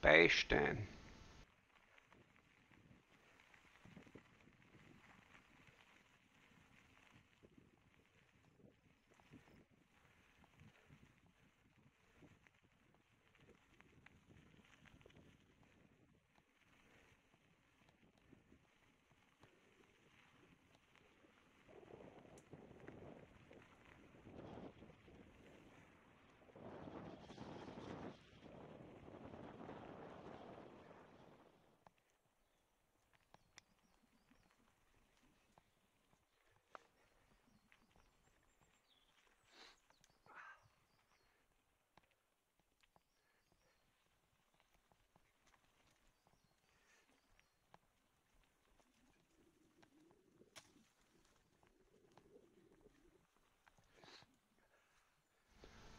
Beistein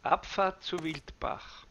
Abfahrt zu Wildbach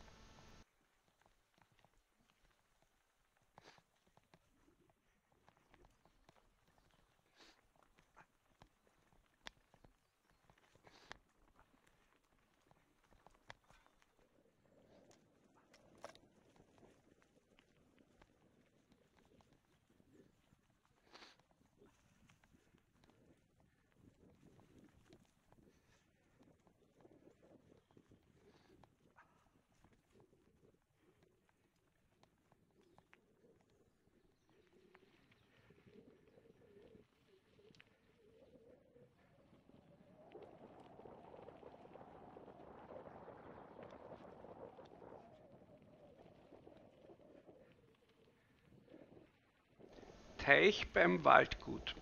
Teich beim Waldgut.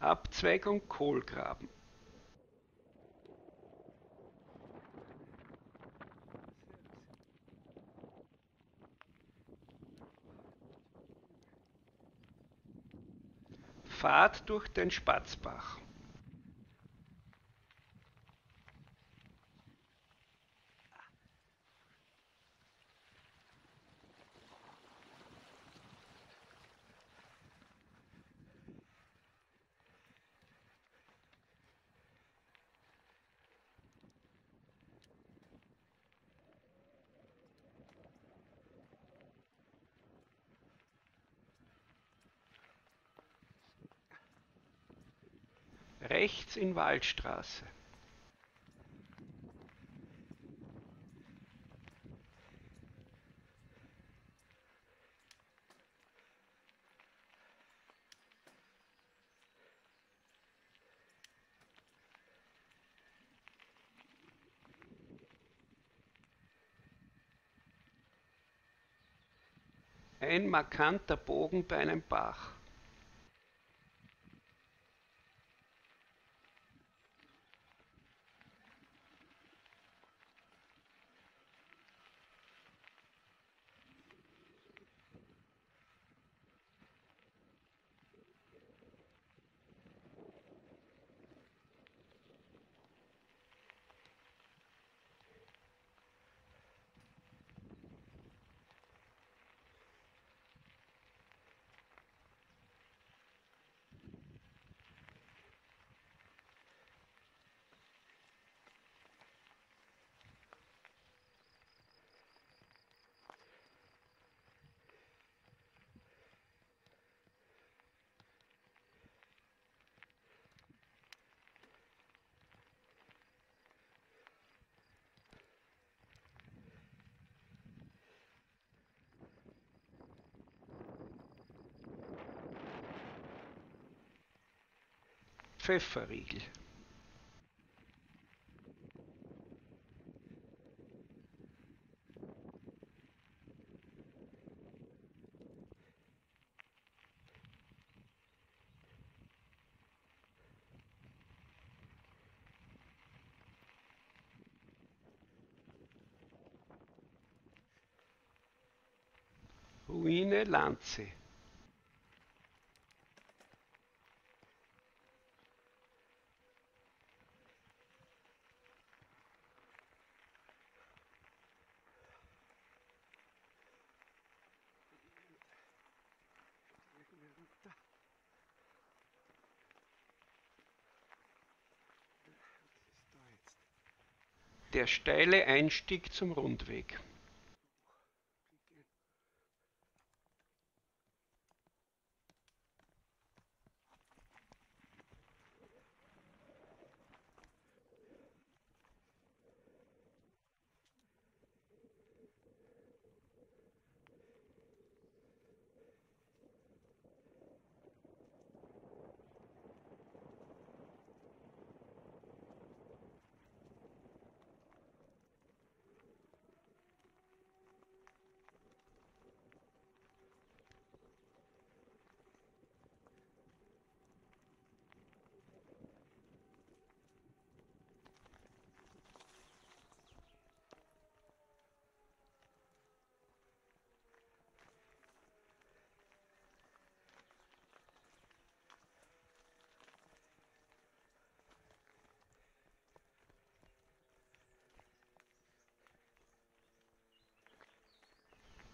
Abzweigung Kohlgraben Fahrt durch den Spatzbach rechts in Waldstraße. Ein markanter Bogen bei einem Bach Pfefferriegel Ruine Landsee Der steile Einstieg zum Rundweg.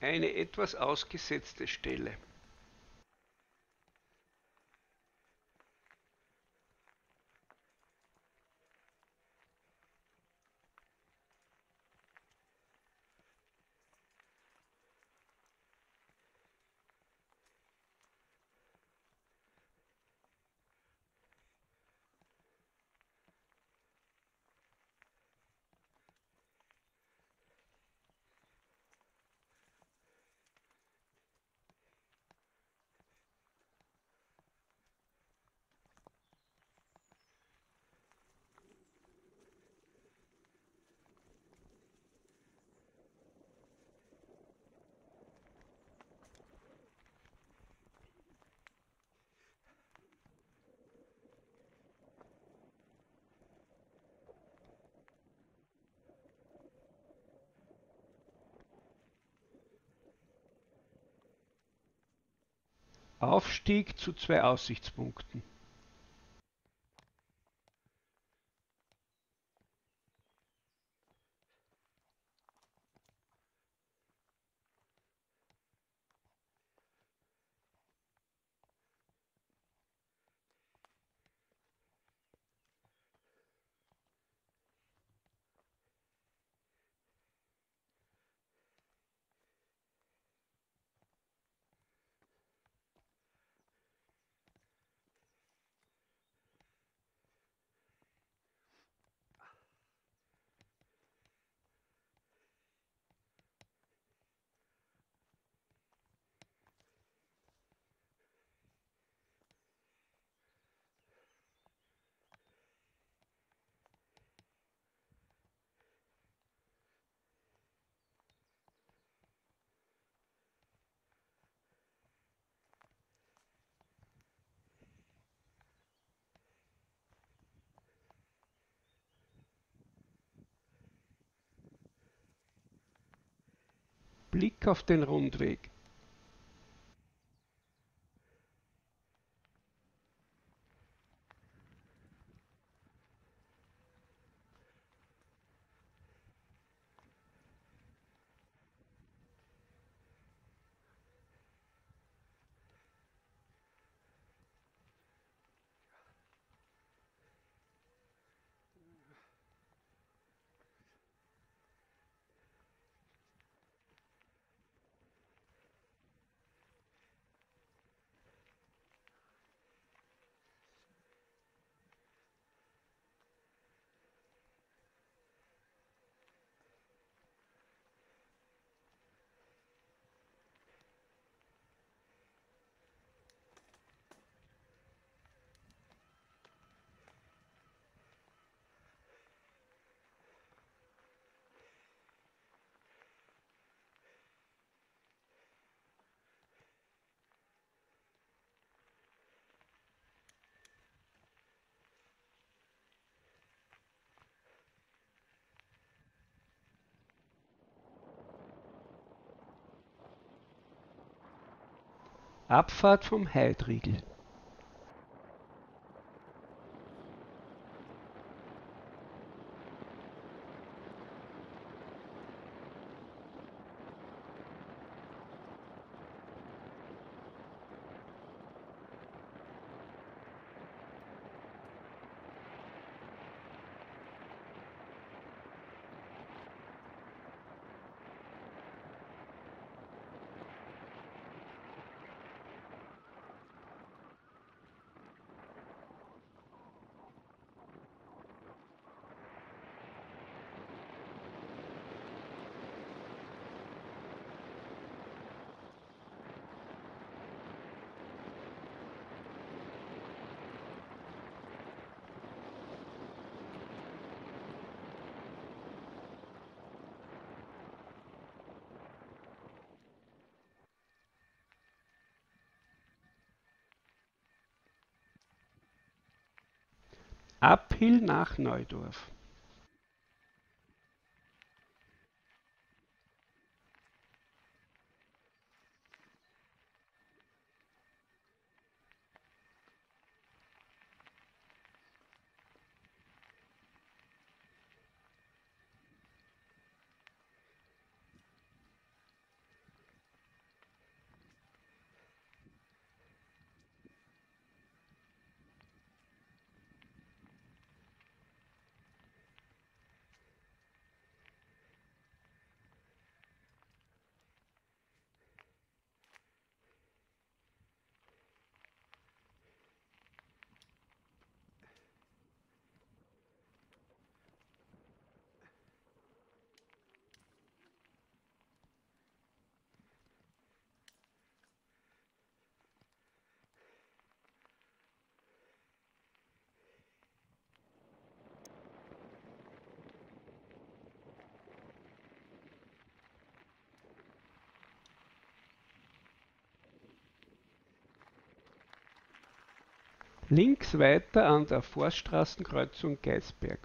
Eine etwas ausgesetzte Stelle. Aufstieg zu zwei Aussichtspunkten. Blick auf den Rundweg. Abfahrt vom Heidriegel Abhill nach Neudorf. Links weiter an der Forststraßenkreuzung Geisberg.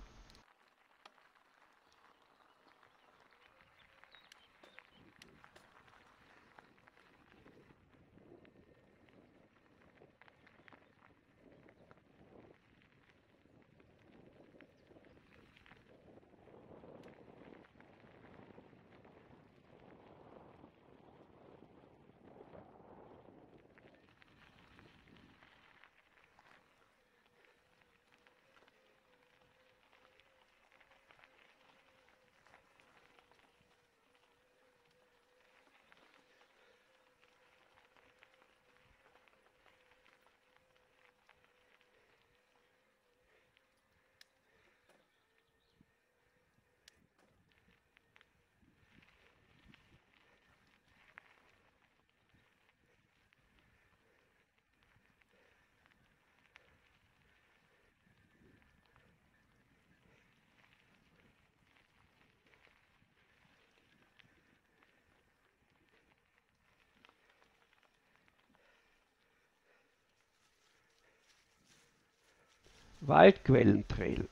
Waldquellentrail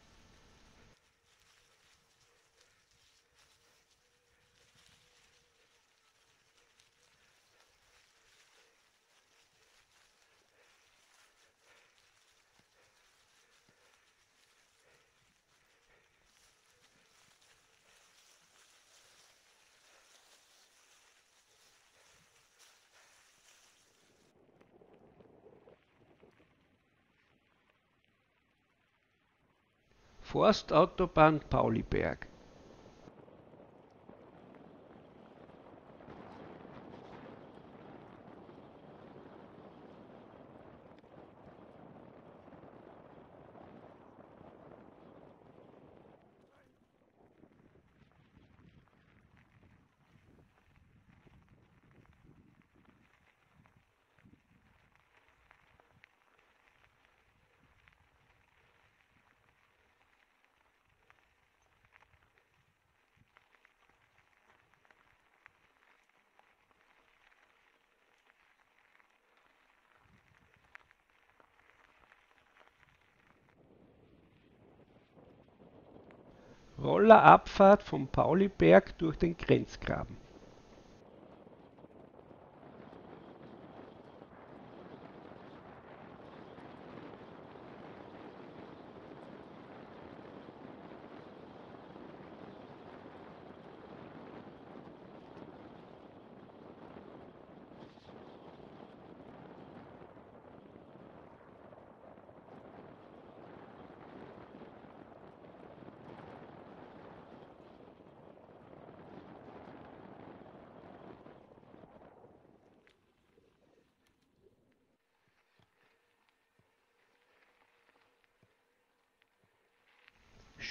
Forstautobahn Pauliberg Rollerabfahrt vom Pauliberg durch den Grenzgraben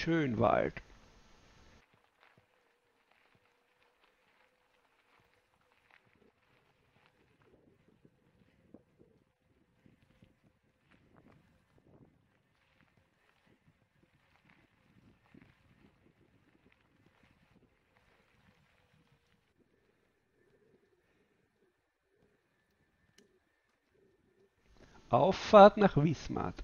Schönwald. Auffahrt nach Wismar